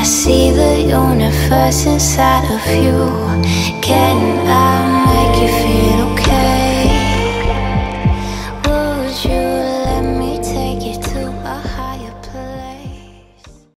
I see the universe inside of you.